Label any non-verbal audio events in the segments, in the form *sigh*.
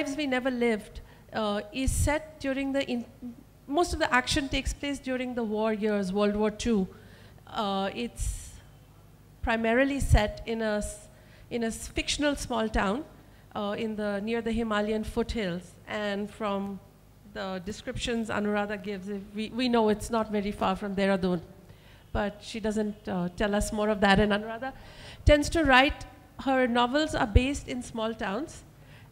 Lives We Never Lived uh, is set during the, in, most of the action takes place during the war years, World War II. Uh, it's primarily set in a, in a fictional small town uh, in the, near the Himalayan foothills. And from the descriptions Anuradha gives, we, we know it's not very far from Dehradun. But she doesn't uh, tell us more of that. And Anuradha tends to write, her novels are based in small towns,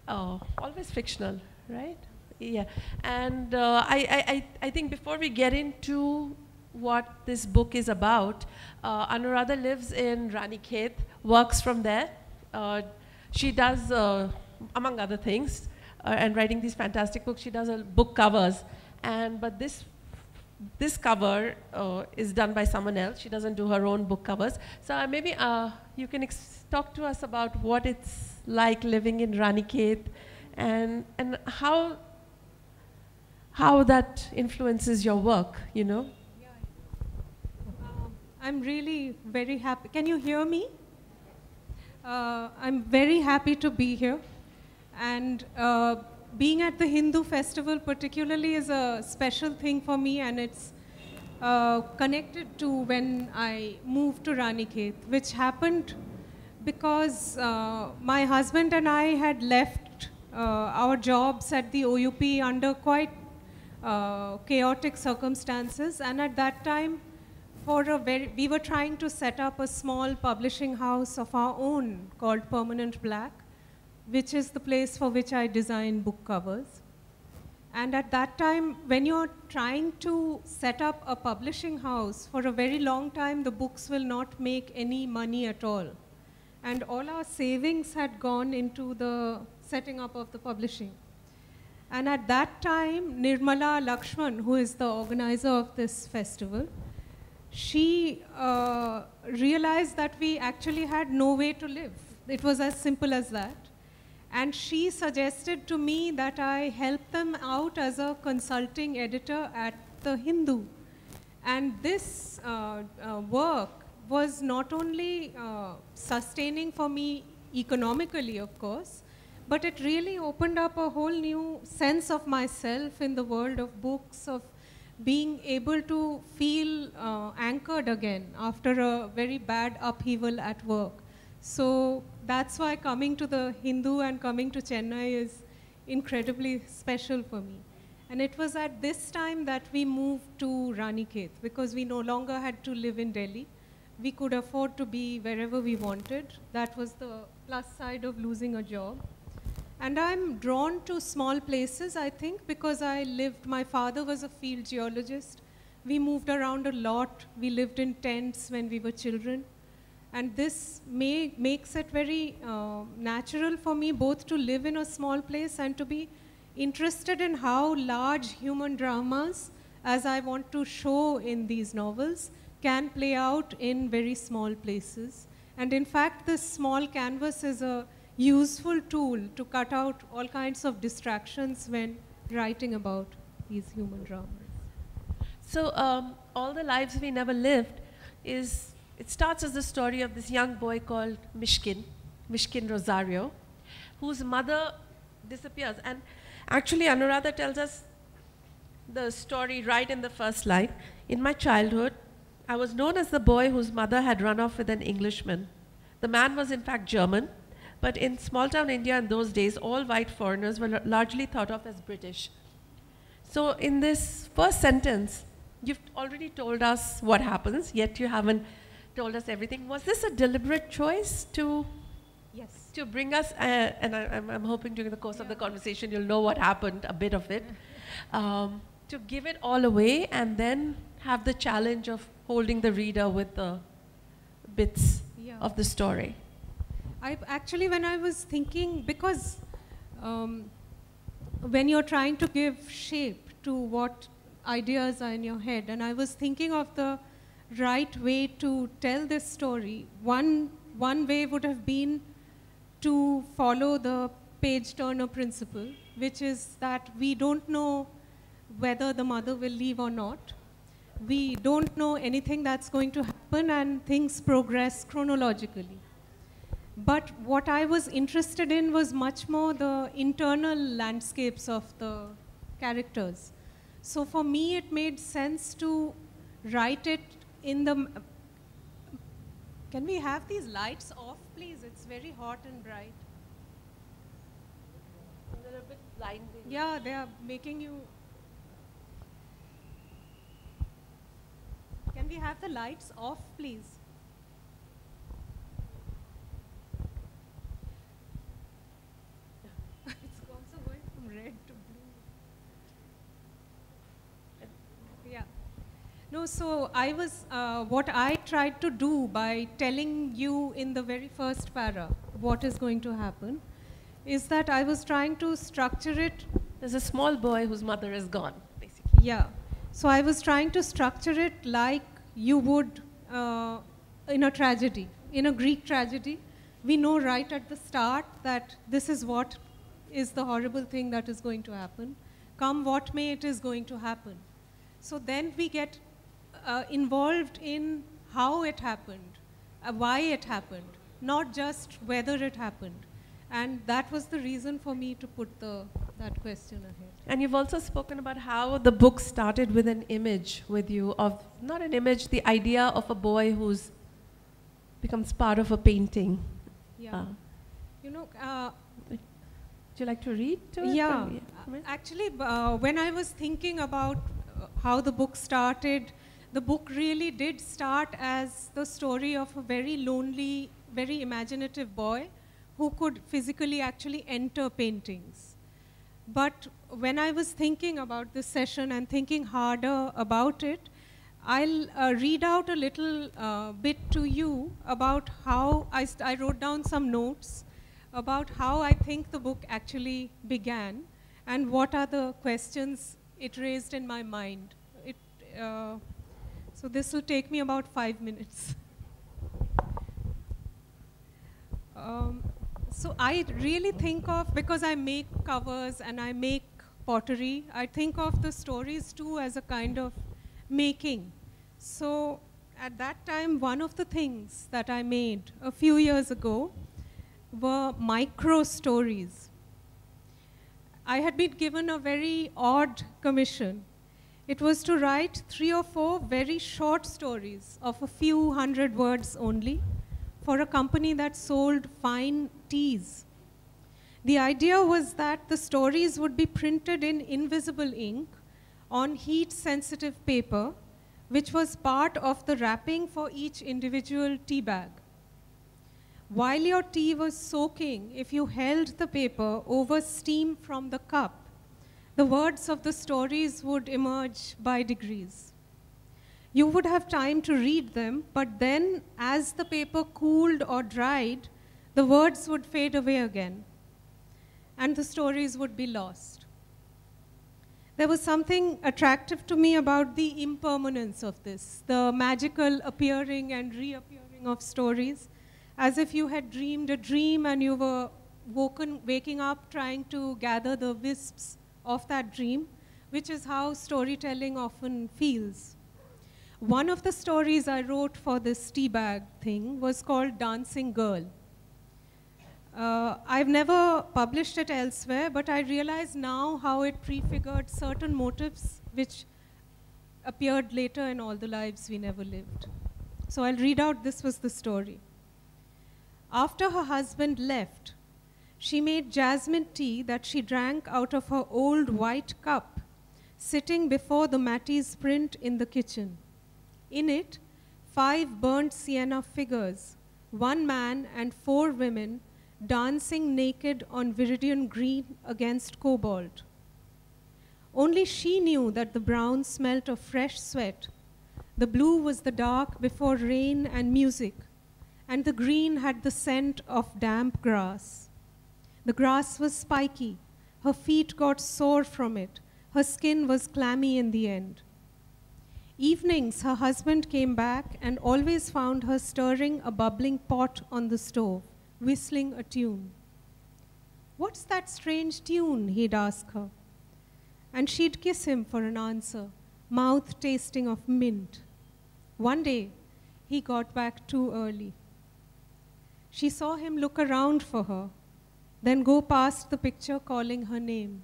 uh, always fictional, right? Yeah. And uh, I, I, I think before we get into what this book is about, uh, Anuradha lives in Ranikhet, works from there. Uh, she does, uh, among other things, uh, and writing these fantastic books. She does a book covers, and but this this cover uh, is done by someone else. She doesn't do her own book covers. So uh, maybe uh, you can talk to us about what it's like living in Ranikhet, and and how how that influences your work. You know. Um, I'm really very happy. Can you hear me? Uh, I'm very happy to be here. And uh, being at the Hindu festival particularly is a special thing for me and it's uh, connected to when I moved to Ranikhet, which happened because uh, my husband and I had left uh, our jobs at the OUP under quite uh, chaotic circumstances and at that time for a very, we were trying to set up a small publishing house of our own called Permanent Black which is the place for which I design book covers. And at that time, when you're trying to set up a publishing house, for a very long time, the books will not make any money at all. And all our savings had gone into the setting up of the publishing. And at that time, Nirmala Lakshman, who is the organizer of this festival, she uh, realized that we actually had no way to live. It was as simple as that. And she suggested to me that I help them out as a consulting editor at the Hindu. And this uh, uh, work was not only uh, sustaining for me economically, of course, but it really opened up a whole new sense of myself in the world of books, of being able to feel uh, anchored again after a very bad upheaval at work. So that's why coming to the Hindu and coming to Chennai is incredibly special for me. And it was at this time that we moved to Ranikhet because we no longer had to live in Delhi. We could afford to be wherever we wanted. That was the plus side of losing a job. And I'm drawn to small places, I think, because I lived, my father was a field geologist. We moved around a lot. We lived in tents when we were children. And this may, makes it very uh, natural for me both to live in a small place and to be interested in how large human dramas, as I want to show in these novels, can play out in very small places. And in fact, this small canvas is a useful tool to cut out all kinds of distractions when writing about these human dramas. So um, All the Lives We Never Lived is it starts as the story of this young boy called Myshkin, Myshkin Rosario, whose mother disappears. And actually, Anuradha tells us the story right in the first line. In my childhood, I was known as the boy whose mother had run off with an Englishman. The man was, in fact, German, but in small town India in those days, all white foreigners were largely thought of as British. So, in this first sentence, you've already told us what happens, yet you haven't told us everything. Was this a deliberate choice to yes to bring us? Uh, and I, am hoping during the course yeah. of the conversation you'll know what happened, a bit of it, *laughs* um, to give it all away and then have the challenge of holding the reader with the bits yeah. of the story. I actually, when I was thinking, because um, when you're trying to give shape to what ideas are in your head, and I was thinking of the right way to tell this story. One, one way would have been to follow the page turner principle, which is that we don't know whether the mother will leave or not. We don't know anything that's going to happen and things progress chronologically. But what I was interested in was much more the internal landscapes of the characters. So for me, it made sense to write it in the. Can we have these lights off, please? It's very hot and bright. They're a bit blinding. Yeah, they are making you. Can we have the lights off, please? *laughs* it's also going from red to blue. Yeah. No, so I was, uh, what I tried to do by telling you in the very first para what is going to happen is that I was trying to structure it There's a small boy whose mother is gone, basically. yeah. So I was trying to structure it like you would uh, in a tragedy. In a Greek tragedy, we know right at the start that this is what is the horrible thing that is going to happen. Come what may, it is going to happen. So then we get uh, involved in how it happened, uh, why it happened, not just whether it happened. And that was the reason for me to put the, that question ahead. And you've also spoken about how the book started with an image with you of not an image, the idea of a boy who's becomes part of a painting. Yeah. Uh, you know, uh, would you like to read to it? Yeah. From- from it? Actually, uh, when I was thinking about uh, how the book started, the book really did start as the story of a very lonely, very imaginative boy who could physically actually enter paintings. But when I was thinking about this session and thinking harder about it, I'll uh, read out a little uh, bit to you about how I, I wrote down some notes about how I think the book actually began and what are the questions it raised in my mind. It, uh, so this will take me about five minutes. Um, so I really think of, because I make covers and I make pottery, I think of the stories too as a kind of making. So at that time, one of the things that I made a few years ago were micro stories. I had been given a very odd commission. It was to write three or four very short stories of a few hundred words only for a company that sold fine teas. The idea was that the stories would be printed in invisible ink on heat sensitive paper, which was part of the wrapping for each individual tea bag. While your tea was soaking, if you held the paper over steam from the cup, the words of the stories would emerge by degrees. You would have time to read them, but then, as the paper cooled or dried, the words would fade away again, and the stories would be lost. There was something attractive to me about the impermanence of this, the magical appearing and reappearing of stories, as if you had dreamed a dream and you were woken, waking up trying to gather the wisps of that dream, which is how storytelling often feels. One of the stories I wrote for this tea bag thing was called Dancing Girl. Uh, I've never published it elsewhere, but I realize now how it prefigured certain motives which appeared later in all the lives we never lived. So I'll read out this was the story. After her husband left, she made jasmine tea that she drank out of her old white cup, sitting before the Matisse print in the kitchen. In it, five burnt sienna figures, one man and four women, dancing naked on viridian green against cobalt. Only she knew that the brown smelt of fresh sweat, the blue was the dark before rain and music, and the green had the scent of damp grass. The grass was spiky, her feet got sore from it, her skin was clammy in the end. Evenings, her husband came back and always found her stirring a bubbling pot on the stove, whistling a tune. What's that strange tune? he'd ask her. And she'd kiss him for an answer, mouth tasting of mint. One day, he got back too early. She saw him look around for her, then go past the picture calling her name.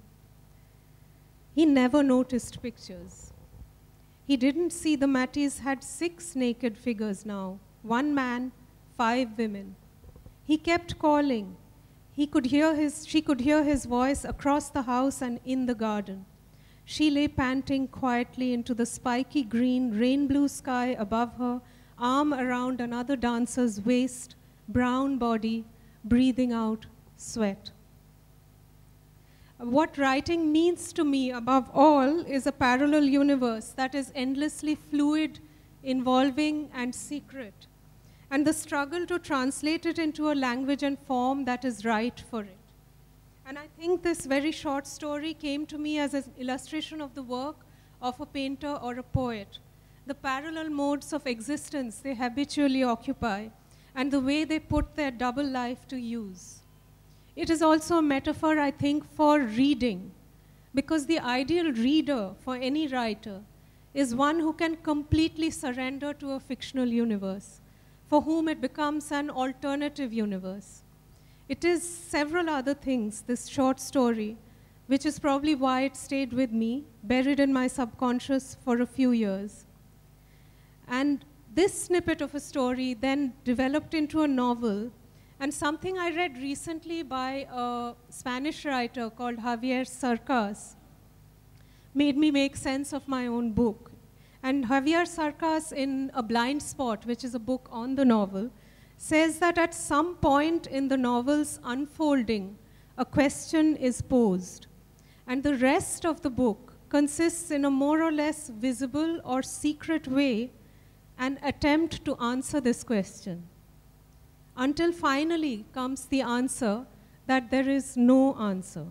He never noticed pictures. He didn't see the Matisse had six naked figures now one man, five women. He kept calling. He could hear his, she could hear his voice across the house and in the garden. She lay panting quietly into the spiky green, rain blue sky above her, arm around another dancer's waist, brown body, breathing out sweat. What writing means to me above all is a parallel universe that is endlessly fluid, involving, and secret, and the struggle to translate it into a language and form that is right for it. And I think this very short story came to me as an illustration of the work of a painter or a poet, the parallel modes of existence they habitually occupy, and the way they put their double life to use. It is also a metaphor, I think, for reading, because the ideal reader for any writer is one who can completely surrender to a fictional universe, for whom it becomes an alternative universe. It is several other things, this short story, which is probably why it stayed with me, buried in my subconscious for a few years. And this snippet of a story then developed into a novel and something I read recently by a Spanish writer called Javier Cercas made me make sense of my own book. And Javier Cercas, in A Blind Spot, which is a book on the novel, says that at some point in the novel's unfolding, a question is posed. And the rest of the book consists in a more or less visible or secret way an attempt to answer this question until finally comes the answer that there is no answer.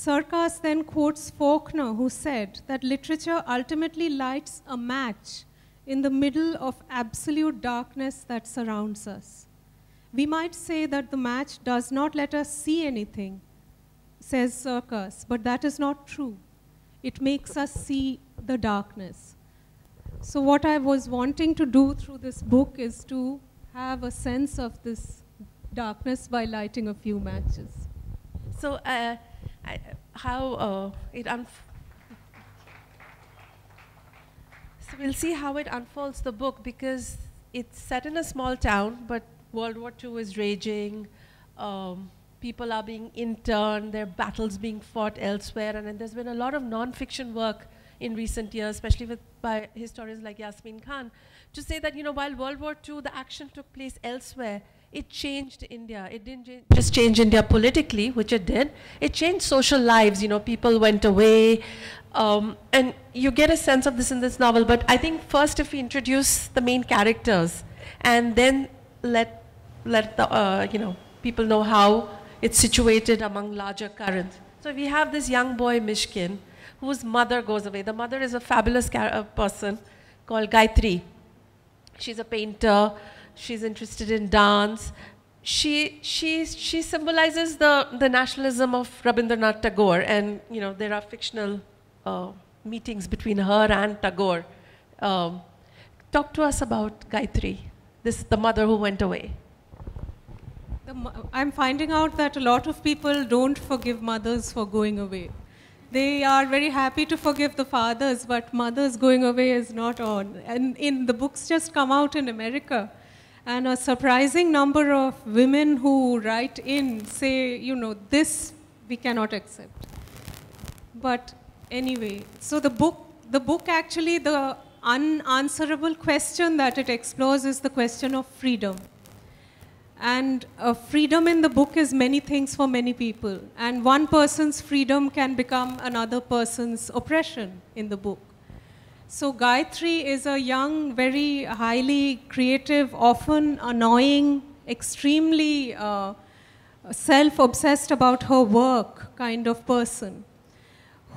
Cercas then quotes Faulkner, who said that literature ultimately lights a match in the middle of absolute darkness that surrounds us. We might say that the match does not let us see anything, says Cercas, but that is not true. It makes us see the darkness. So, what I was wanting to do through this book is to have a sense of this darkness by lighting a few matches. So, uh, I, how uh, it unf- so we'll see how it unfolds the book because it's set in a small town, but World War II is raging. Um, people are being interned. There are battles being fought elsewhere, and, and there's been a lot of non-fiction work in recent years, especially with by historians like Yasmin Khan, to say that, you know, while World War II, the action took place elsewhere, it changed India. It didn't just change India politically, which it did. It changed social lives. You know, people went away. Um, and you get a sense of this in this novel. But I think first, if we introduce the main characters and then let, let the, uh, you know, people know how it's situated among larger currents. So we have this young boy, Myshkin, whose mother goes away. The mother is a fabulous uh, person called Gayatri. She's a painter. She's interested in dance. She, she, she symbolizes the, the nationalism of Rabindranath Tagore, and you know there are fictional uh, meetings between her and Tagore. Um, talk to us about Gayatri, this the mother who went away. I'm finding out that a lot of people don't forgive mothers for going away. They are very happy to forgive the fathers, but mothers going away is not on. And in the books just come out in America, and a surprising number of women who write in say, you know, this we cannot accept. But anyway, so the book, the book actually, the unanswerable question that it explores is the question of freedom. And uh, freedom in the book is many things for many people. And one person's freedom can become another person's oppression in the book. So Gayatri is a young, very highly creative, often annoying, extremely uh, self-obsessed about her work kind of person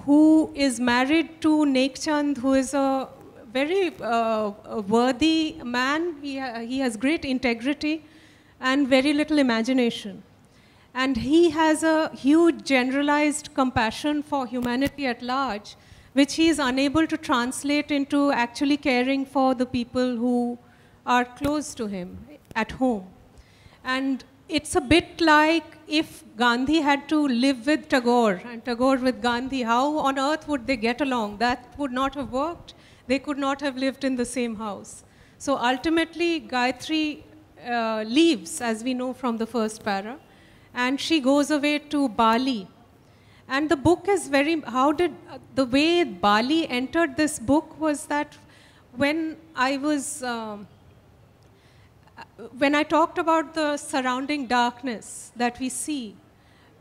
who is married to Nekchand, who is a very uh, worthy man. He, ha he has great integrity and very little imagination. And he has a huge generalized compassion for humanity at large, which he is unable to translate into actually caring for the people who are close to him at home. And it's a bit like if Gandhi had to live with Tagore and Tagore with Gandhi, how on earth would they get along? That would not have worked. They could not have lived in the same house. So ultimately, Gayatri uh, leaves, as we know from the first para, and she goes away to Bali. And the book is very, how did, uh, the way Bali entered this book was that when I was, um, when I talked about the surrounding darkness that we see,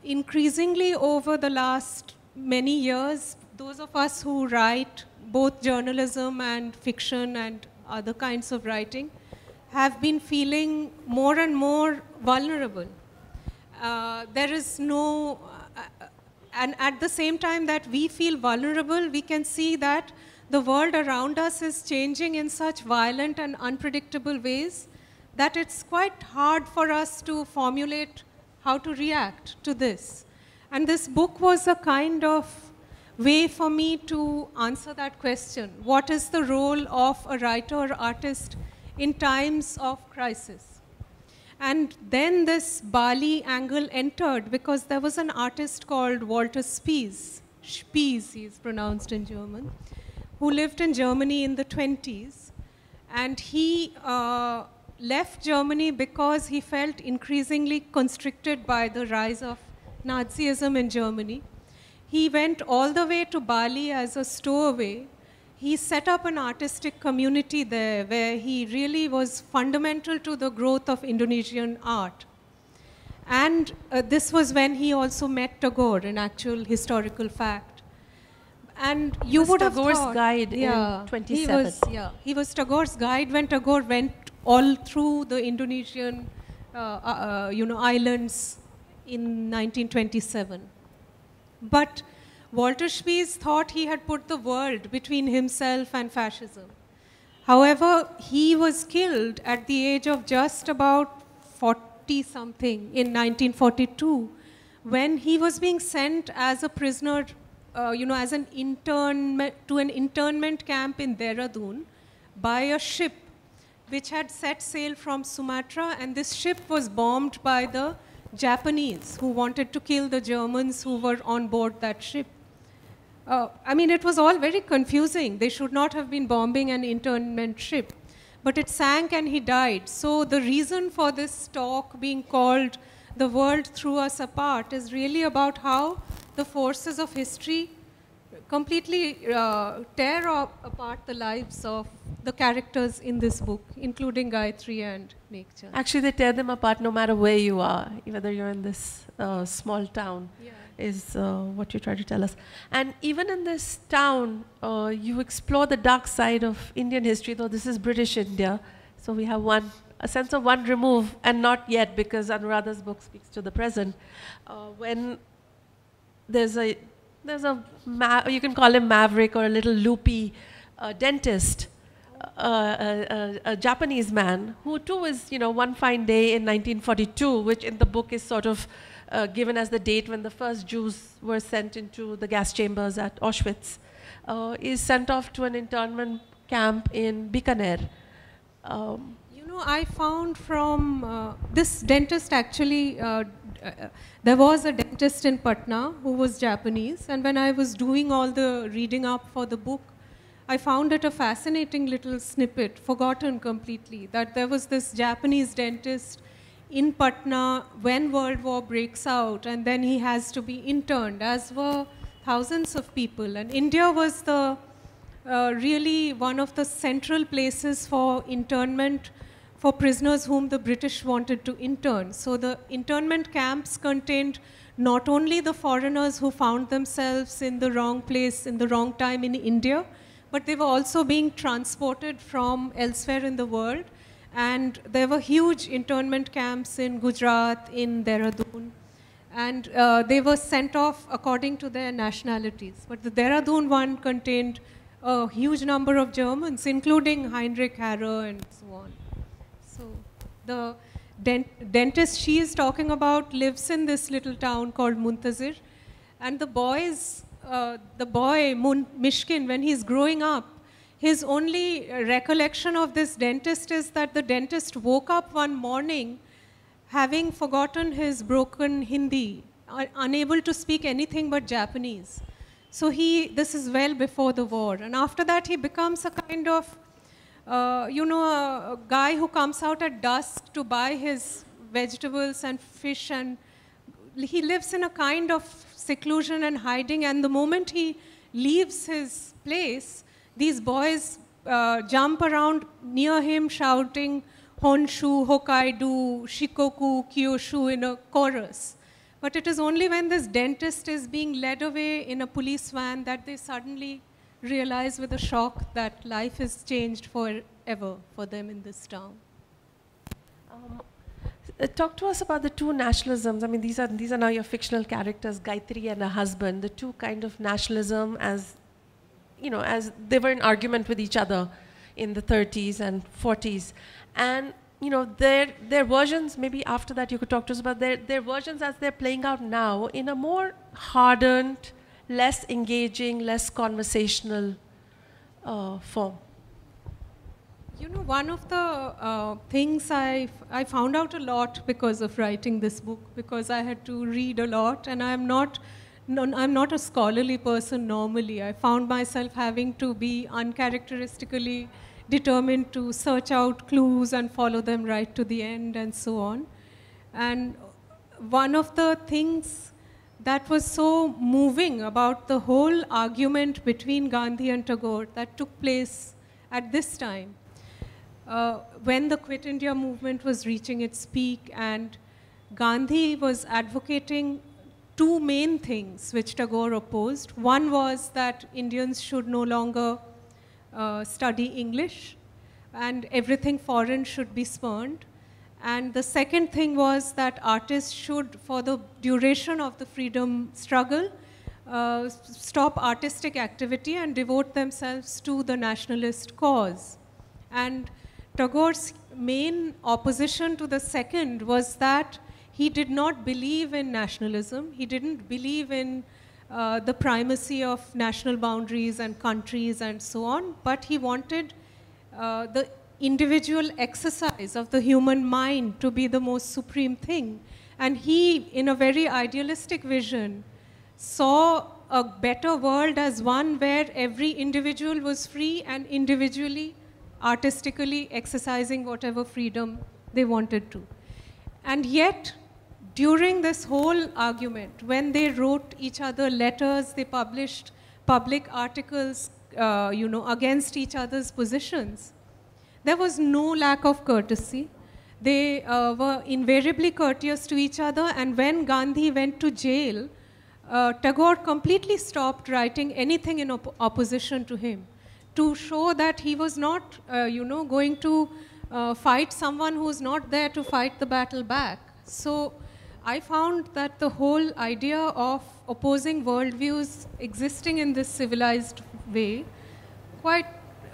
increasingly over the last many years, those of us who write both journalism and fiction and other kinds of writing have been feeling more and more vulnerable. Uh, there is no, and at the same time that we feel vulnerable, we can see that the world around us is changing in such violent and unpredictable ways that it's quite hard for us to formulate how to react to this. And this book was a kind of way for me to answer that question. What is the role of a writer or artist in times of crisis? And then this Bali angle entered because there was an artist called Walter Spies, Spies, he's pronounced in German, who lived in Germany in the 20s. And he uh, left Germany because he felt increasingly constricted by the rise of Nazism in Germany. He went all the way to Bali as a stowaway. He set up an artistic community there where he really was fundamental to the growth of Indonesian art. And uh, this was when he also met Tagore, an actual historical fact. And you would Tagore's have thought, guide in yeah, 27. He was, yeah, he was Tagore's guide when Tagore went all through the Indonesian, uh, uh, uh, you know, islands in 1927. But Walter Spies thought he had put the world between himself and fascism. However, he was killed at the age of just about 40 something in 1942 when he was being sent as a prisoner, uh, you know, as an internment to an internment camp in Dehradun by a ship which had set sail from Sumatra, and this ship was bombed by the Japanese who wanted to kill the Germans who were on board that ship. Uh, I mean, it was all very confusing. They should not have been bombing an internment ship. But it sank and he died. So, the reason for this talk being called The World Threw Us Apart is really about how the forces of history completely uh, tear up apart the lives of the characters in this book, including Gayatri and Nekchand. Actually, they tear them apart no matter where you are, whether you're in this uh, small town, Yeah. Is uh, what you try to tell us. And even in this town, uh, you explore the dark side of Indian history, though this is British India. So we have one, a sense of one remove, and not yet, because Anuradha's book speaks to the present. Uh, when there's a there's a you can call him maverick or a little loopy uh, dentist uh, a, a, a Japanese man who too is you know one fine day in 1942 which in the book is sort of uh, given as the date when the first Jews were sent into the gas chambers at Auschwitz uh, is sent off to an internment camp in Bikaner. Um, You know, I found from uh, this dentist actually, uh, uh, there was a dentist in Patna who was Japanese, and when I was doing all the reading up for the book, I found it a fascinating little snippet, forgotten completely, that there was this Japanese dentist in Patna when World War breaks out, and then he has to be interned, as were thousands of people. And India was the uh, really one of the central places for internment for prisoners whom the British wanted to intern. So the internment camps contained not only the foreigners who found themselves in the wrong place in the wrong time in India, but they were also being transported from elsewhere in the world. And there were huge internment camps in Gujarat, in Dehradun, and uh, they were sent off according to their nationalities. But the Dehradun one contained a huge number of Germans, including Heinrich Harrer and so on. So the dent- dentist she is talking about lives in this little town called Muntazir, and the boys, uh, the boy Mun- Myshkin, when he's growing up, his only uh, recollection of this dentist is that the dentist woke up one morning having forgotten his broken Hindi, uh, unable to speak anything but Japanese. So he, this is well before the war. And after that, he becomes a kind of, uh, you know, a, a guy who comes out at dusk to buy his vegetables and fish and he lives in a kind of seclusion and hiding. And the moment he leaves his place, these boys uh, jump around near him shouting Honshu, Hokkaido, Shikoku, Kyushu in a chorus. But it is only when this dentist is being led away in a police van that they suddenly realize with a shock that life has changed forever for them in this town. Um, uh, talk to us about the two nationalisms. I mean, these are, these are now your fictional characters, Gayatri and her husband, the two kind of nationalism as, you know, as they were in argument with each other in the 30s and 40s. And, you know, their, their versions, maybe after that you could talk to us about their, their versions as they're playing out now in a more hardened, less engaging, less conversational uh, form. You know, one of the uh, things I, I found out a lot because of writing this book, because I had to read a lot, and I'm not, no, I'm not a scholarly person normally. I found myself having to be uncharacteristically determined to search out clues and follow them right to the end and so on. And one of the things that was so moving about the whole argument between Gandhi and Tagore that took place at this time uh, when the Quit India movement was reaching its peak and Gandhi was advocating two main things which Tagore opposed. One was that Indians should no longer uh, study English and everything foreign should be spurned. And the second thing was that artists should, for the duration of the freedom struggle, uh, stop artistic activity and devote themselves to the nationalist cause. And Tagore's main opposition to the second was that he did not believe in nationalism. He didn't believe in uh, the primacy of national boundaries and countries and so on, but he wanted uh, the individual exercise of the human mind to be the most supreme thing. And he, in a very idealistic vision, saw a better world as one where every individual was free and individually artistically exercising whatever freedom they wanted to. And yet, during this whole argument, when they wrote each other letters, they published public articles, uh, you know, against each other's positions, there was no lack of courtesy. They uh, were invariably courteous to each other, and when Gandhi went to jail, uh, Tagore completely stopped writing anything in op opposition to him to show that he was not, uh, you know, going to uh, fight someone who's not there to fight the battle back. So I found that the whole idea of opposing worldviews existing in this civilized way quite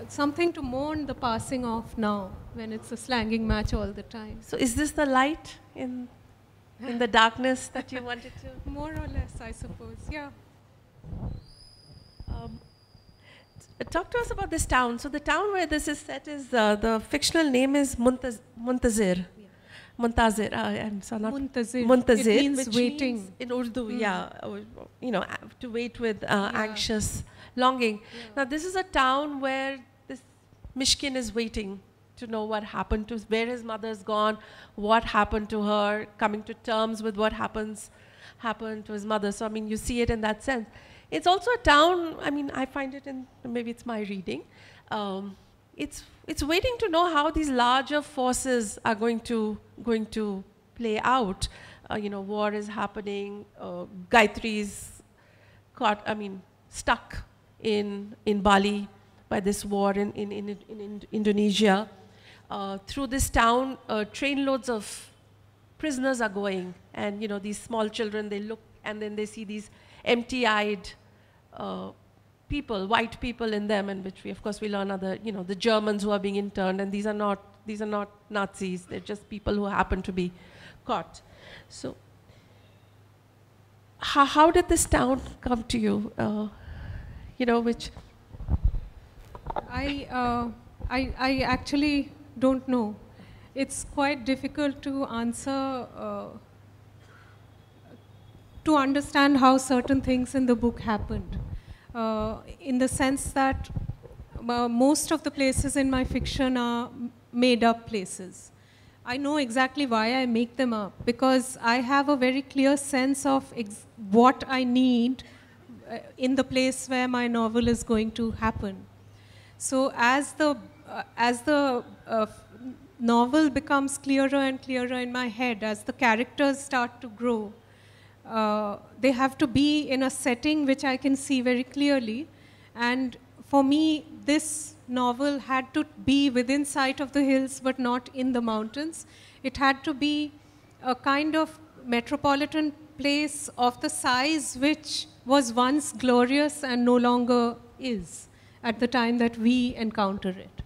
something to mourn the passing of now when it's a slanging match all the time. So is this the light in, in the darkness that you wanted to? *laughs* More or less, I suppose, yeah. Um, Talk to us about this town. So the town where this is set is uh, the fictional name is Muntaz Muntazir. Yeah. Muntazir. Uh, I'm sorry, not Muntazir. Muntazir, it means waiting means in Urdu. Mm. Yeah, you know, to wait with uh, yeah. anxious longing. Yeah. Now this is a town where this Myshkin is waiting to know what happened to where his mother's gone, what happened to her, coming to terms with what happens happened to his mother. So I mean, you see it in that sense. It's also a town, I mean, I find it in, maybe it's my reading, um, it's, it's waiting to know how these larger forces are going to, going to play out. Uh, you know, war is happening, uh, is caught, I mean, stuck in, in Bali by this war in, in, in, in Indonesia. Uh, through this town, uh, trainloads of prisoners are going, and you know, these small children, they look and then they see these empty-eyed uh, people, white people in them, and which we, of course, we learn are the, you know, the Germans who are being interned, and these are not, these are not Nazis. They're just people who happen to be caught. So, how, how did this town come to you? Uh, you know, which I, uh, I, I actually don't know. it's quite difficult to answer, uh, to understand how certain things in the book happened. Uh, in the sense that uh, most of the places in my fiction are made up places. I know exactly why I make them up because I have a very clear sense of what I need uh, in the place where my novel is going to happen. So as the uh, as the uh, novel becomes clearer and clearer in my head, as the characters start to grow, uh, they have to be in a setting which I can see very clearly. And for me, this novel had to be within sight of the hills but not in the mountains. It had to be a kind of metropolitan place of the size which was once glorious and no longer is at the time that we encounter it.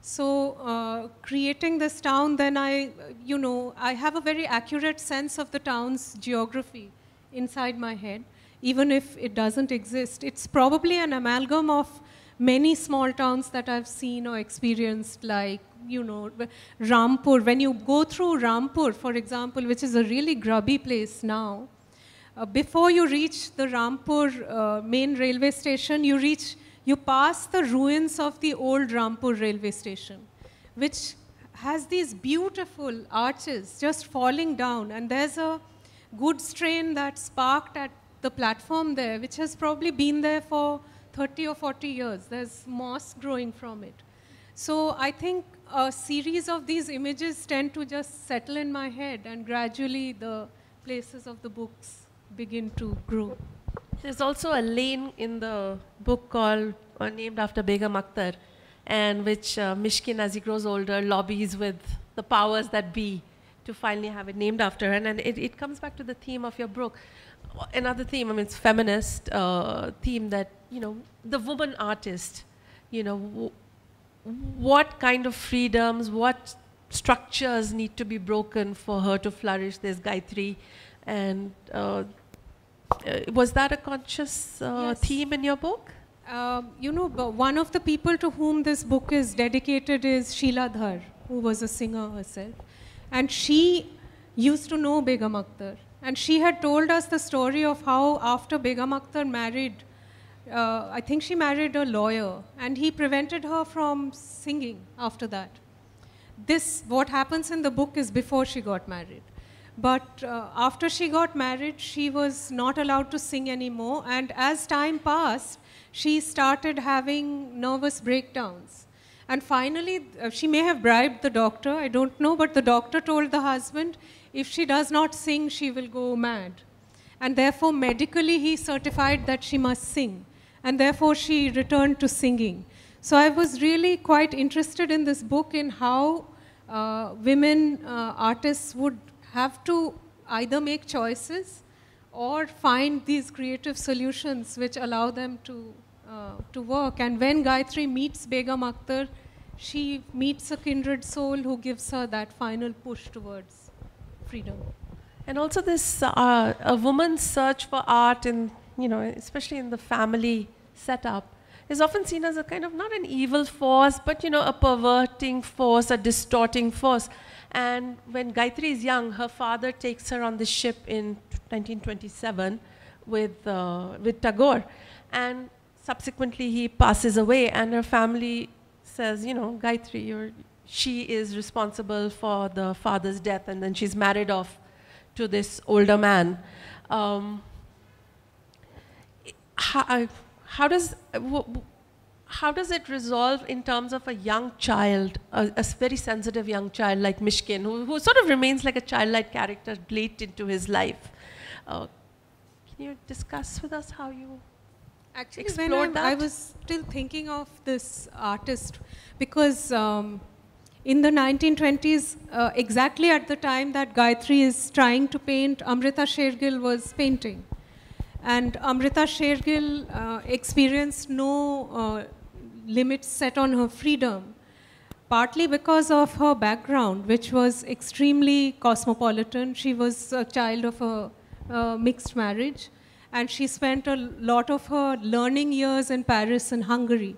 So uh, creating this town, then I, you know, I have a very accurate sense of the town's geography inside my head, even if it doesn't exist. It's probably an amalgam of many small towns that I've seen or experienced, like, you know, Rampur. When you go through Rampur, for example, which is a really grubby place now, uh, before you reach the Rampur uh, main railway station, you reach, you pass the ruins of the old Rampur railway station, which has these beautiful arches just falling down. And there's a goods strain that's parked at the platform there, which has probably been there for 30 or 40 years. There's moss growing from it. So I think a series of these images tend to just settle in my head and gradually the places of the books begin to grow. There's also a lane in the book called, uh, named after Begum Akhtar, and which uh, Myshkin, as he grows older, lobbies with the powers that be to finally have it named after her. And, and it, it comes back to the theme of your book another theme, I mean, it's feminist uh, theme that, you know, the woman artist, you know, what kind of freedoms, what structures need to be broken for her to flourish? There's Gayatri. And uh, uh was that a conscious uh, yes. theme in your book? Um, you know, one of the people to whom this book is dedicated is Sheila Dhar, who was a singer herself. And she used to know Begum Akhtar. And she had told us the story of how after Begum Akhtar married, uh, I think she married a lawyer, and he prevented her from singing after that. This, what happens in the book is before she got married. But uh, after she got married, she was not allowed to sing anymore. And as time passed, she started having nervous breakdowns. And finally, uh, she may have bribed the doctor, I don't know, but the doctor told the husband, if she does not sing, she will go mad. And therefore, medically, he certified that she must sing. And therefore, she returned to singing. So I was really quite interested in this book in how uh, women uh, artists would have to either make choices or find these creative solutions which allow them to, uh, to work. And when Gayatri meets Begum Akhtar, she meets a kindred soul who gives her that final push towards freedom. And also this, uh, a woman's search for art in, you know, especially in the family setup, is often seen as a kind of not an evil force, but, you know, a perverting force, a distorting force. And when Gayatri is young, her father takes her on the ship in 1927 with, uh, with Tagore. And subsequently he passes away and her family says, you know, Gayatri, you're, she is responsible for the father's death, and then she's married off to this older man. Um, how, how, does, how does it resolve in terms of a young child, a, a very sensitive young child like Myshkin, who, who, sort of remains like a childlike character late into his life? Uh, can you discuss with us how you Actually, when I, I, was still thinking of this artist, because um, in the 1920s, uh, exactly at the time that Gayatri is trying to paint, Amrita Sher-Gil was painting. And Amrita Sher-Gil uh, experienced no uh, limits set on her freedom, partly because of her background, which was extremely cosmopolitan. She was a child of a, a mixed marriage, and she spent a lot of her learning years in Paris and Hungary.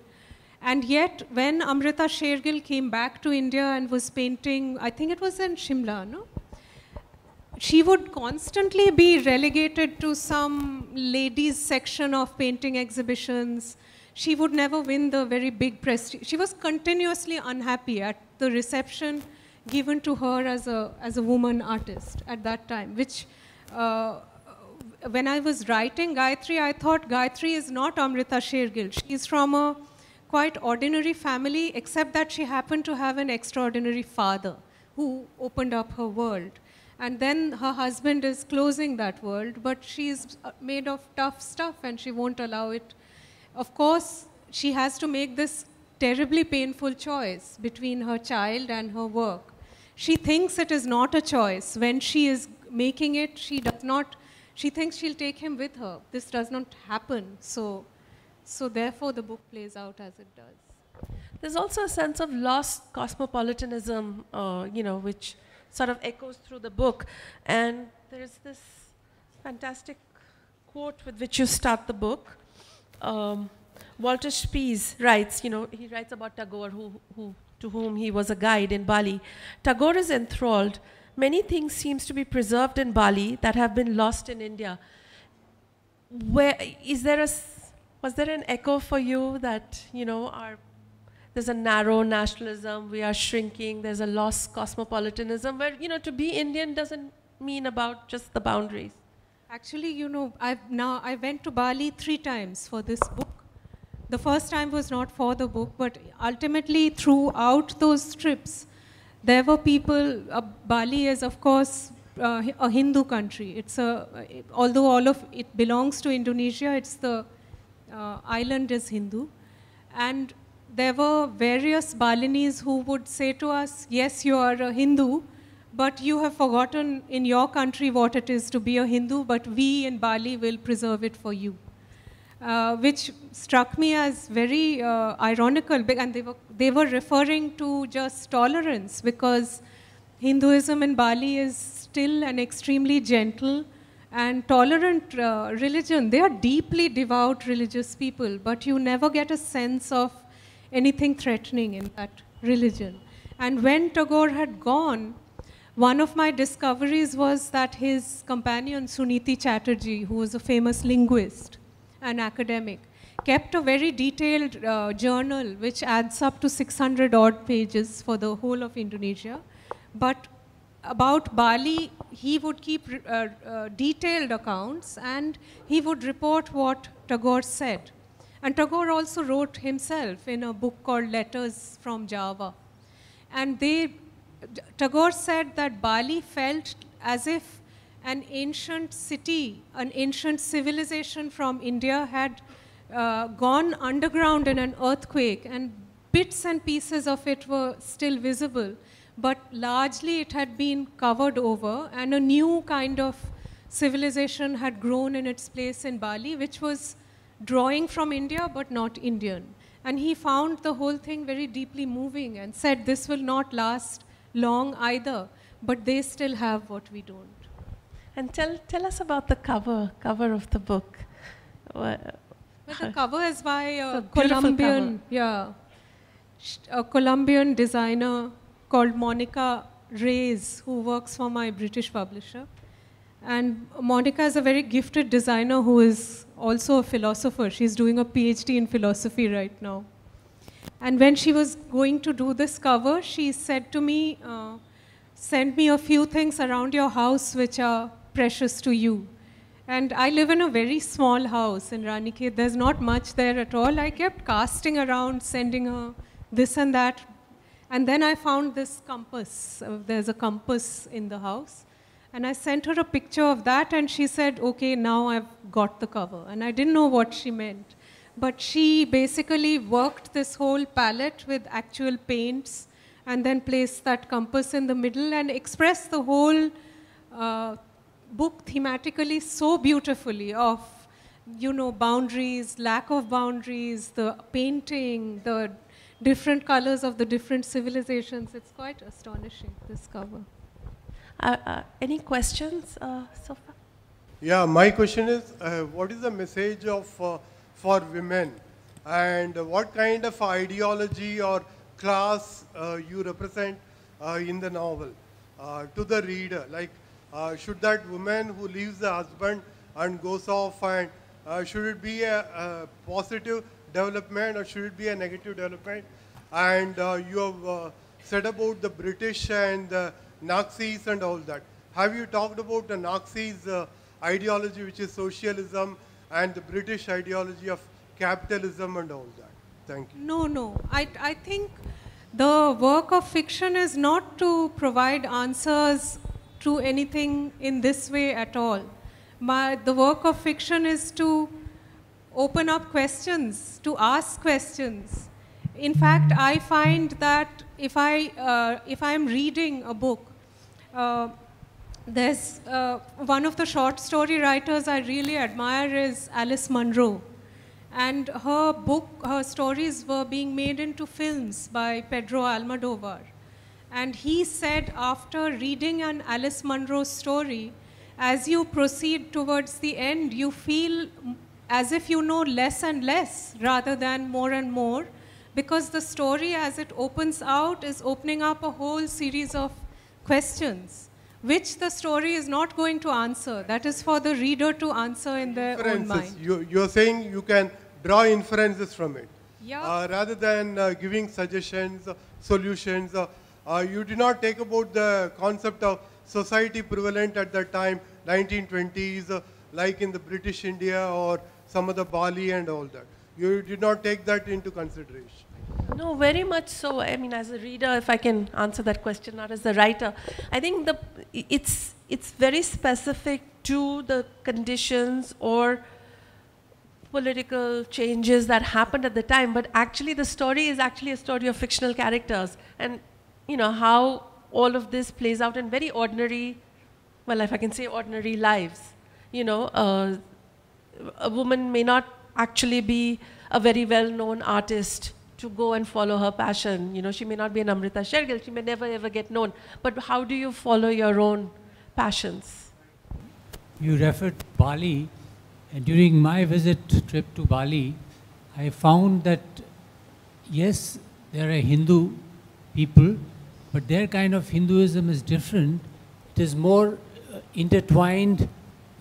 And yet, when Amrita Sher-Gil came back to India and was painting, I think it was in Shimla, no? She would constantly be relegated to some ladies' section of painting exhibitions. She would never win the very big prestige. She was continuously unhappy at the reception given to her as a, as a woman artist at that time, which uh, when I was writing Gayatri, I thought Gayatri is not Amrita Sher-Gil. She's from a quite ordinary family, except that she happened to have an extraordinary father who opened up her world. And then her husband is closing that world, but she's uh, made of tough stuff and she won't allow it. Of course, she has to make this terribly painful choice between her child and her work. She thinks it is not a choice. When she is making it, she does not, she thinks she'll take him with her. This does not happen. So so therefore, the book plays out as it does. There's also a sense of lost cosmopolitanism, uh, you know, which sort of echoes through the book. And there's this fantastic quote with which you start the book. Um, Walter Spies writes, you know, he writes about Tagore, who, who, to whom he was a guide in Bali. Tagore is enthralled. Many things seems to be preserved in Bali that have been lost in India. Where is there a was there an echo for you that, you know, our, there's a narrow nationalism, we are shrinking, there's a lost cosmopolitanism, where, you know, to be Indian doesn't mean about just the boundaries? Actually, you know, I've now, I went to Bali three times for this book. The first time was not for the book, but ultimately throughout those trips, there were people, uh, Bali is of course uh, a Hindu country. It's a, although all of it belongs to Indonesia, it's the uh, island is Hindu. And there were various Balinese who would say to us, yes, you are a Hindu, but you have forgotten in your country what it is to be a Hindu, but we in Bali will preserve it for you. Uh, which struck me as very uh, ironical, and they were, they were referring to just tolerance because Hinduism in Bali is still an extremely gentle and tolerant uh, religion. They are deeply devout religious people, but you never get a sense of anything threatening in that religion. And when Tagore had gone, one of my discoveries was that his companion, Suniti Chatterjee, who was a famous linguist and academic, kept a very detailed uh, journal which adds up to 600 odd pages for the whole of Indonesia. But about Bali, he would keep uh, uh, detailed accounts and he would report what Tagore said. And Tagore also wrote himself in a book called Letters from Java. And they, Tagore said that Bali felt as if an ancient city, an ancient civilization from India had uh, gone underground in an earthquake and bits and pieces of it were still visible but largely it had been covered over and a new kind of civilization had grown in its place in Bali, which was drawing from India but not Indian. And he found the whole thing very deeply moving and said, this will not last long either, but they still have what we don't. And tell, tell us about the cover, cover of the book. Well, the cover is by a Colombian, yeah, a Colombian designer called Monica Reyes, who works for my British publisher. And Monica is a very gifted designer who is also a philosopher. She's doing a PhD in philosophy right now. And when she was going to do this cover, she said to me, uh, send me a few things around your house which are precious to you. And I live in a very small house in Ranikhet. There's not much there at all. I kept casting around, sending her this and that, and then I found this compass. Uh, there's a compass in the house. And I sent her a picture of that, and she said, okay, now I've got the cover. And I didn't know what she meant. But she basically worked this whole palette with actual paints and then placed that compass in the middle and expressed the whole uh, book thematically so beautifully of, you know, boundaries, lack of boundaries, the painting, the different colors of the different civilizations. It's quite astonishing, this cover. Uh, uh, any questions uh, so far? Yeah, my question is, uh, what is the message of uh, for women? and what kind of ideology or class uh, you represent uh, in the novel uh, to the reader. Like, uh, should that woman who leaves the husband and goes off and uh, should it be a, a positive development or should it be a negative development? And uh, you have uh, said about the British and the Nazis and all that. Have you talked about the Nazis' uh, ideology, which is socialism, and the British ideology of capitalism and all that? Thank you. No, no. I, I think the work of fiction is not to provide answers to anything in this way at all. My, the work of fiction is to open up questions, to ask questions. In fact, I find that if I uh, if I'm reading a book, uh, there's uh, one of the short story writers I really admire is Alice Munro, and her book, her stories were being made into films by Pedro Almodovar. And he said after reading an Alice Munro story, as you proceed towards the end, you feel as if you know less and less rather than more and more, because the story as it opens out is opening up a whole series of questions, which the story is not going to answer. That is for the reader to answer in their own mind. You, you're saying you can draw inferences from it. Yeah. Uh, rather than uh, giving suggestions, uh, solutions, uh, you did not take about the concept of society prevalent at that time, 1920s, uh, like in the British India or some of the Bali and all that. You did not take that into consideration. No, very much so. I mean, as a reader, if I can answer that question, not as a writer, I think the it's it's very specific to the conditions or political changes that happened at the time. But actually, the story is actually a story of fictional characters, and you know how all of this plays out in very ordinary, well, if I can say ordinary lives. You know, uh, a woman may not actually be a very well-known artist to go and follow her passion. You know, she may not be an Amrita Sher-Gil, she may never ever get known. But how do you follow your own passions? You referred to Bali, and during my visit trip to Bali, I found that yes, there are Hindu people, but their kind of Hinduism is different. It is more uh, intertwined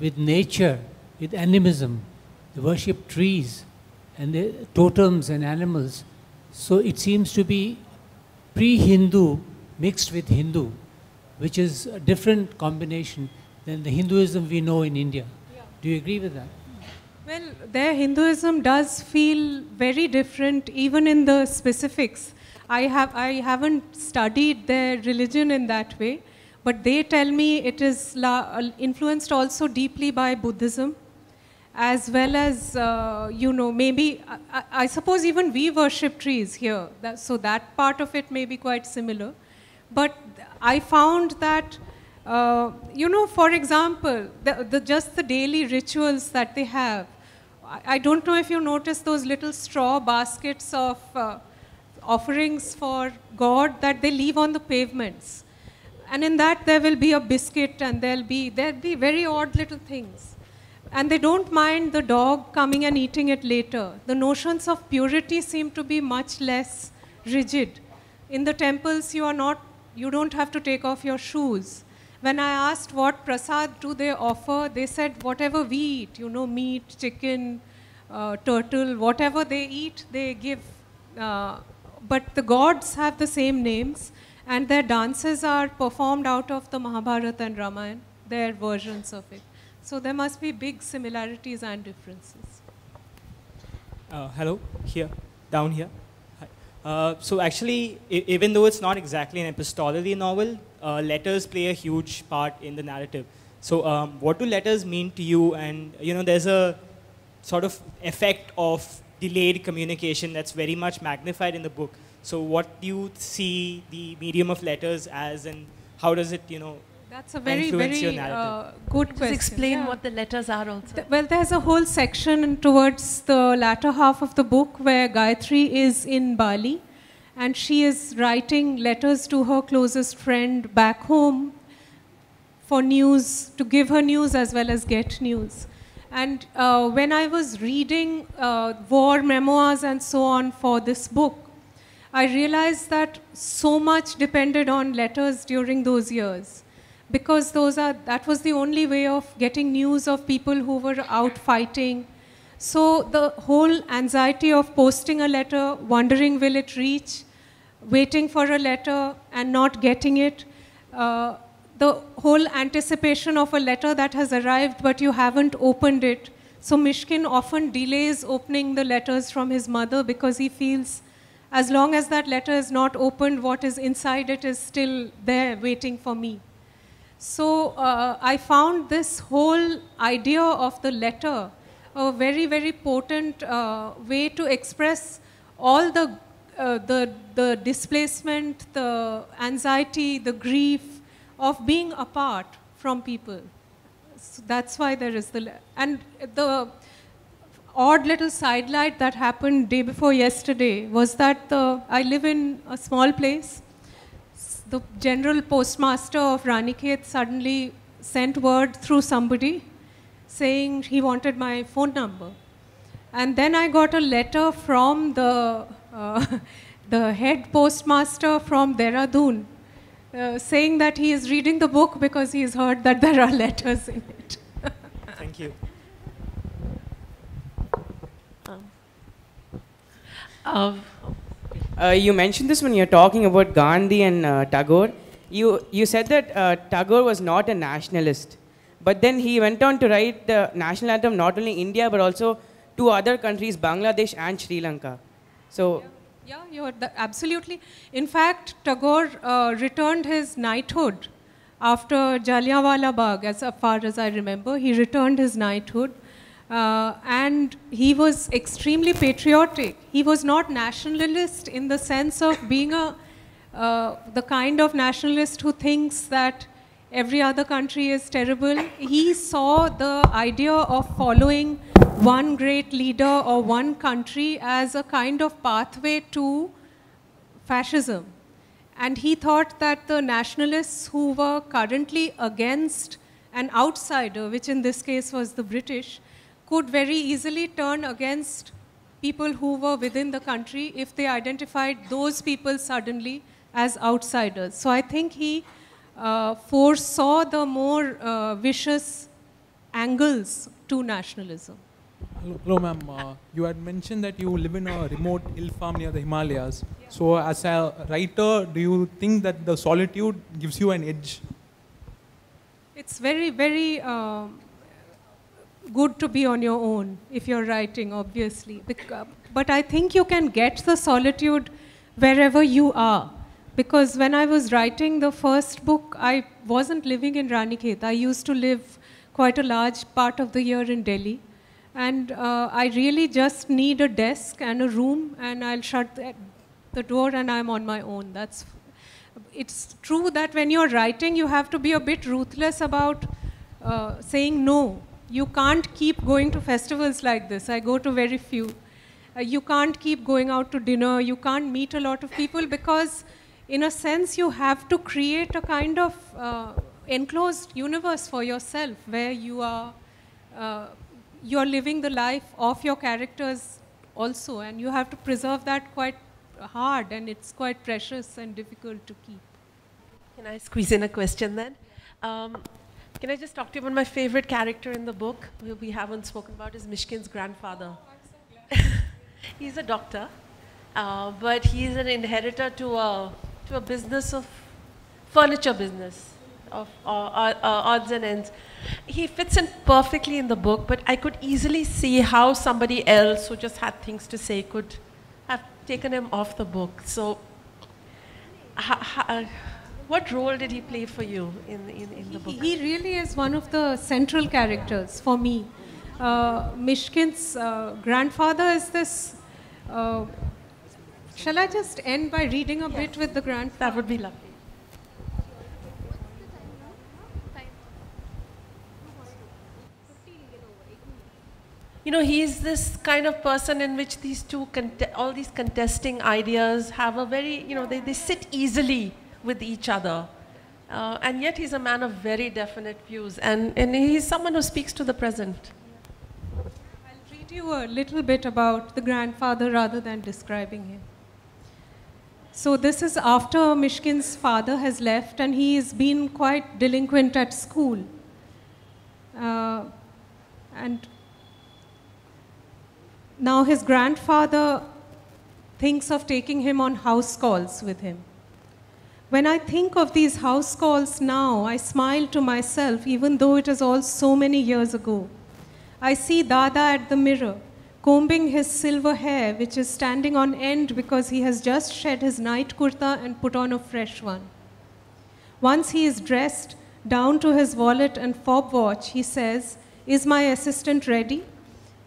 with nature, with animism. They worship trees and the totems and animals. So it seems to be pre-Hindu mixed with Hindu, which is a different combination than the Hinduism we know in India. Do you agree with that? Well, their Hinduism does feel very different, even in the specifics. I, have, I haven't studied their religion in that way, but they tell me it is influenced also deeply by Buddhism, as well as, uh, you know, maybe, I, I suppose even we worship trees here, that, so that part of it may be quite similar. But I found that, uh, you know, for example, the, the, just the daily rituals that they have. I, I don't know if you noticed those little straw baskets of uh, offerings for God that they leave on the pavements. And in that there will be a biscuit and there'll be, there'll be very odd little things. And they don't mind the dog coming and eating it later. The notions of purity seem to be much less rigid. In the temples, you are not, you don't have to take off your shoes. When I asked what prasad do they offer, they said whatever we eat, you know, meat, chicken, uh, turtle, whatever they eat, they give. Uh, but the gods have the same names, and their dances are performed out of the Mahabharata and Ramayana, their versions of it. So there must be big similarities and differences. Uh, hello, here, down here. Uh, so actually, even though it's not exactly an epistolary novel, uh, letters play a huge part in the narrative. So um, what do letters mean to you? And you know, there's a sort of effect of delayed communication that's very much magnified in the book. So what do you see the medium of letters as, and how does it, you know, That's a very, influence your very uh, narrative? good Just question. explain Yeah. what the letters are also. Th- Well, there's a whole section towards the latter half of the book where Gayatri is in Bali and she is writing letters to her closest friend back home for news, to give her news as well as get news. And uh, when I was reading uh, war memoirs and so on for this book, I realized that so much depended on letters during those years because those are, that was the only way of getting news of people who were out fighting. So the whole anxiety of posting a letter, wondering will it reach, waiting for a letter and not getting it, uh, the whole anticipation of a letter that has arrived but you haven't opened it. So Myshkin often delays opening the letters from his mother because he feels as long as that letter is not opened, what is inside it is still there waiting for me. So uh, I found this whole idea of the letter a very, very potent uh, way to express all the, uh, the, the displacement, the anxiety, the grief of being apart from people. So that's why there is the, and the odd little sidelight that happened day before yesterday was that the, I live in a small place the general postmaster of Ranikhet suddenly sent word through somebody saying he wanted my phone number. And then I got a letter from the, uh, *laughs* the head postmaster from Dehradun uh, saying that he is reading the book because he has heard that there are letters in it. *laughs* Thank you. Um, uh, uh, you mentioned this when you're talking about Gandhi and uh, Tagore. You, you said that uh, Tagore was not a nationalist. But then he went on to write the national anthem not only India but also two other countries, Bangladesh and Sri Lanka. So. Yeah, yeah you're absolutely. In fact, Tagore uh, returned his knighthood after Jallianwala Bagh, as far as I remember. He returned his knighthood. Uh, and he was extremely patriotic. He was not nationalist in the sense of being a, uh, the kind of nationalist who thinks that every other country is terrible. He saw the idea of following one great leader or one country as a kind of pathway to fascism. And he thought that the nationalists who were currently against an outsider, which in this case was the British, could very easily turn against people who were within the country if they identified those people suddenly as outsiders. So I think he uh, foresaw the more uh, vicious angles to nationalism. Hello, hello ma'am. Uh, you had mentioned that you live in a remote hill farm near the Himalayas. Yeah. So, as a writer, do you think that the solitude gives you an edge? It's very, very um, good to be on your own if you're writing, obviously. But I think you can get the solitude wherever you are. Because when I was writing the first book, I wasn't living in Ranikhet. I used to live quite a large part of the year in Delhi. And uh, I really just need a desk and a room, and I'll shut the door and I'm on my own. That's, it's true that when you're writing, you have to be a bit ruthless about uh, saying no you can't keep going to festivals like this. I go to very few. Uh, you can't keep going out to dinner. You can't meet a lot of people because, in a sense, you have to create a kind of uh, enclosed universe for yourself where you are uh, you're living the life of your characters also, and you have to preserve that quite hard, and it's quite precious and difficult to keep. Can I squeeze in a question then? Um, can I just talk to you about my favorite character in the book we haven't spoken about is Myshkin's grandfather. *laughs* he's a doctor, uh, but he's an inheritor to a, to a business of furniture business of uh, uh, uh, odds and ends. He fits in perfectly in the book, but I could easily see how somebody else who just had things to say could have taken him off the book. So, what role did he play for you in, in, in the book? He really is one of the central characters for me. Uh, Myshkin's uh, grandfather is this. Uh, shall I just end by reading a yes. bit with the grandfather? That would be lovely. You know, he's this kind of person in which these two, all these contesting ideas have a very, you know, they, they sit easily with each other. Uh, and yet he's a man of very definite views, and, and he's someone who speaks to the present. I'll read you a little bit about the grandfather rather than describing him. So this is after Myshkin's father has left and he has been quite delinquent at school. Uh, and now his grandfather thinks of taking him on house calls with him. When I think of these house calls now, I smile to myself, even though it is all so many years ago. I see Dada at the mirror, combing his silver hair, which is standing on end because he has just shed his night kurta and put on a fresh one. Once he is dressed, down to his wallet and fob watch, he says, Is my assistant ready?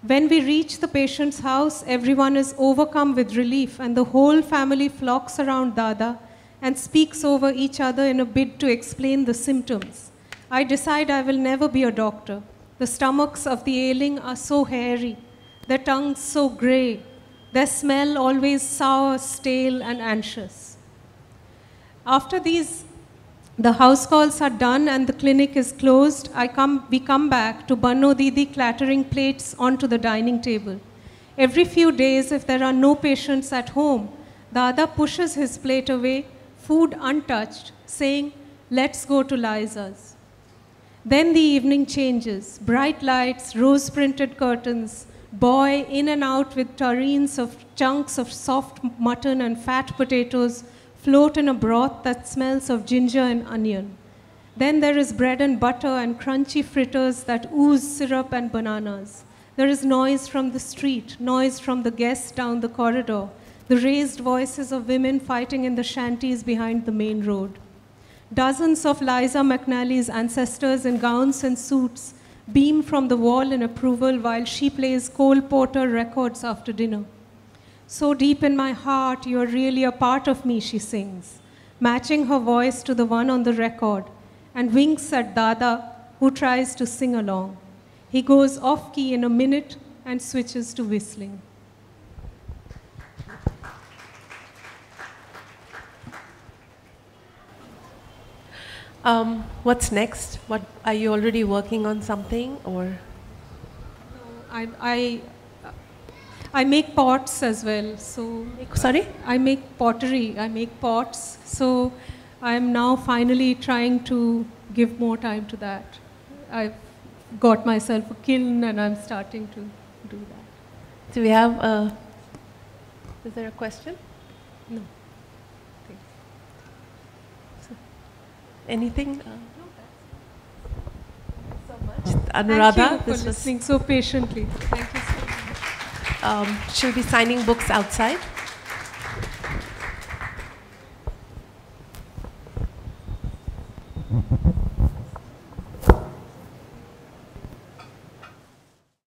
When we reach the patient's house, everyone is overcome with relief, and the whole family flocks around Dada and speaks over each other in a bid to explain the symptoms. I decide I will never be a doctor. The stomachs of the ailing are so hairy, their tongues so gray, their smell always sour, stale, and anxious. After these, the house calls are done and the clinic is closed, I come, we come back to Banno Didi clattering plates onto the dining table. Every few days, if there are no patients at home, Dada pushes his plate away, food untouched, saying, Let's go to Liza's. Then the evening changes bright lights, rose printed curtains, boy in and out with tureens of chunks of soft mutton and fat potatoes float in a broth that smells of ginger and onion. Then there is bread and butter and crunchy fritters that ooze syrup and bananas. There is noise from the street, noise from the guests down the corridor, the raised voices of women fighting in the shanties behind the main road. Dozens of Liza McNally's ancestors in gowns and suits beam from the wall in approval while she plays Cole Porter records after dinner. So deep in my heart, you are really a part of me, she sings, matching her voice to the one on the record, and winks at Dada, who tries to sing along. He goes off key in a minute and switches to whistling. Um, what's next? What are you already working on something or? I, I, I make pots as well. So Sorry? I make pottery. I make pots. So I'm now finally trying to give more time to that. I've got myself a kiln and I'm starting to do that. Do we have a? Is there a question? No. Anything? Uh, so much. Anuradha, Thank you for this was, listening so patiently. Thank you so much. Um, she'll be signing books outside. *laughs*